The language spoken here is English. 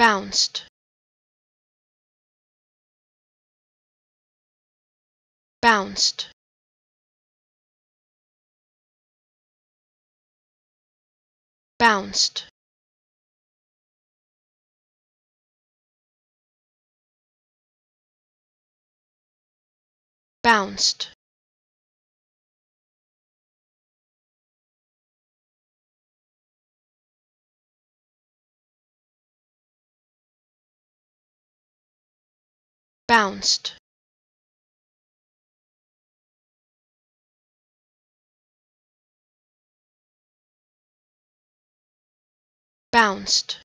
bounced. Bounced. Bounced. Bounced bounced. Bounced